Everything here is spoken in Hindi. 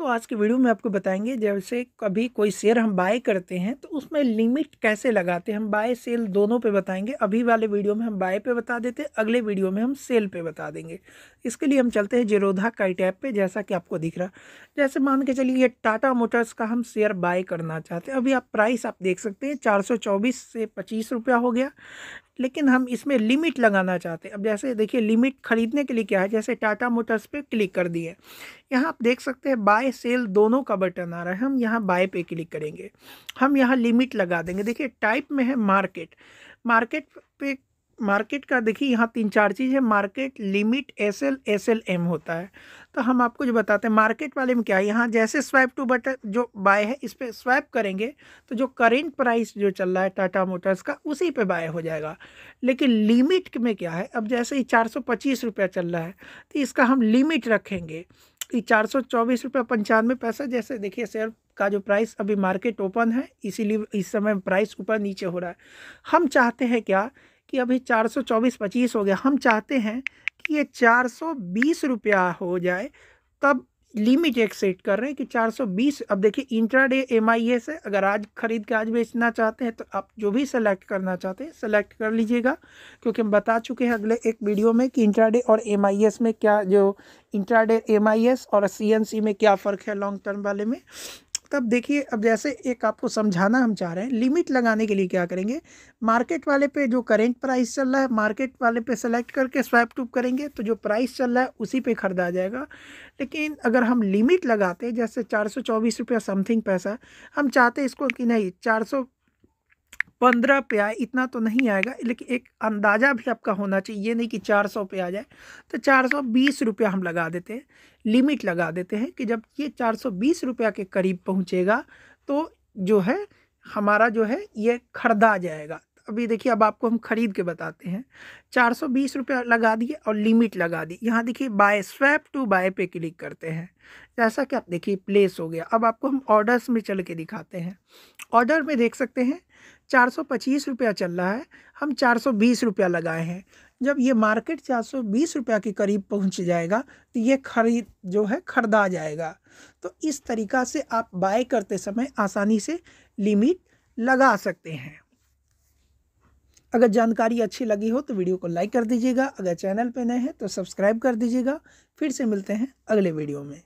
दोस्तों आज के वीडियो में आपको बताएँगे, जैसे कभी कोई शेयर हम बाय करते हैं तो उसमें लिमिट कैसे लगाते हैं? हम बाय सेल दोनों पे बताएँगे, अभी वाले वीडियो में हम बाय पे बता देते हैं, अगले वीडियो में हम सेल पे बता देंगे। इसके लिए हम चलते हैं जेरोधा काई टैप पे, जैसा कि आपको दिख रहा। जैसे मान के चलिए टाटा मोटर्स का हम शेयर बाय करना चाहते हैं। अभी आप प्राइस आप देख सकते हैं, चार सौ चौबीस से पच्चीस हो गया। लेकिन हम इसमें लिमिट लगाना चाहते हैं। अब जैसे देखिए लिमिट खरीदने के लिए क्या है? जैसे टाटा मोटर्स पे क्लिक कर दिए। यहाँ आप देख सकते हैं, बाय सेल दोनों का बटन आ रहा है, हम यहाँ बाय पे क्लिक करेंगे। हम यहाँ लिमिट लगा देंगे। देखिए टाइप में है मार्केट मार्केट पे मार्केट का देखिए, यहाँ तीन चार चीज़ है। Market limit S L S L M होता है। तो हम आपको जो बताते हैं मार्केट वाले में क्या है? यहाँ जैसे स्वैप टू बटन जो बाय है, इस पर स्वैप करेंगे तो जो करेंट प्राइस जो चल रहा है टाटा मोटर्स का, उसी पे बाय हो जाएगा। लेकिन लिमिट में क्या है? अब जैसे ही चार सौ पच्चीस रुपया चल रहा है तो इसका हम लिमिट रखेंगे। चार सौ चौबीस रुपये पंचानवे पैसा जैसे देखिए शेयर का जो प्राइस अभी मार्केट ओपन है, इसीलिए इस समय प्राइस ऊपर नीचे हो रहा है। हम चाहते हैं क्या कि अभी चार सौ चौबीस पच्चीस हो गया, हम चाहते हैं कि ये चार सौ बीस रुपया हो जाए, तब लिमिट एक सेट कर रहे हैं कि 420 अब देखिए इंट्राडे एस है अगर आज खरीद के आज बेचना चाहते हैं तो आप जो भी सेलेक्ट करना चाहते हैं सेलेक्ट कर लीजिएगा। क्योंकि हम बता चुके हैं अगले एक वीडियो में कि इंट्राडे और एम आई एस में क्या, जो इंट्राडे एस और सी एन सी में क्या फ़र्क है लॉन्ग टर्म वाले में। तब देखिए, अब जैसे एक आपको समझाना हम चाह रहे हैं, लिमिट लगाने के लिए क्या करेंगे? मार्केट वाले पे जो करेंट प्राइस चल रहा है, मार्केट वाले पे सेलेक्ट करके स्वैप टूप करेंगे तो जो प्राइस चल रहा है, उसी पे ख़रीदा जाएगा। लेकिन अगर हम लिमिट लगाते जैसे चार सौ समथिंग पैसा, हम चाहते इसको कि नहीं, चार सौ पंद्रह पे आए इतना तो नहीं आएगा, लेकिन एक अंदाज़ा भी आपका होना चाहिए, ये नहीं कि चार सौ पे आ जाए तो चार सौ बीस रुपया हम लगा देते हैं, लिमिट लगा देते हैं कि जब ये चार सौ बीस रुपया के करीब पहुँचेगा तो जो है, हमारा जो है, ये खरीदा जाएगा। अभी देखिए, अब आपको हम खरीद के बताते हैं। चार सौ बीस रुपया लगा दिए और लिमिट लगा दी। यहाँ देखिए, बाय स्वैप टू बाय पे क्लिक करते हैं। जैसा कि आप देखिए, प्लेस हो गया। अब आपको हम ऑर्डर्स में चल के दिखाते हैं। ऑर्डर में देख सकते हैं चार सौ पच्चीस रुपया चल रहा है। हम चार सौ बीस रुपया लगाए हैं। जब ये मार्केट चार सौ बीस रुपया के करीब पहुँच जाएगा तो ये खरीद जो है ख़रीदा जाएगा। तो इस तरीक़ा से आप बाय करते समय आसानी से लिमिट लगा सकते हैं। अगर जानकारी अच्छी लगी हो तो वीडियो को लाइक कर दीजिएगा। अगर चैनल पर नए हैं तो सब्सक्राइब कर दीजिएगा। फिर से मिलते हैं अगले वीडियो में।